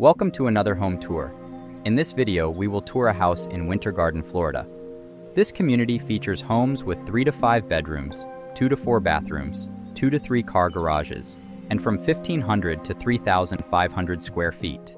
Welcome to another home tour. In this video, we will tour a house in Winter Garden, Florida. This community features homes with 3 to 5 bedrooms, 2 to 4 bathrooms, 2 to 3 car garages, and from 1,500 to 3,500 square feet.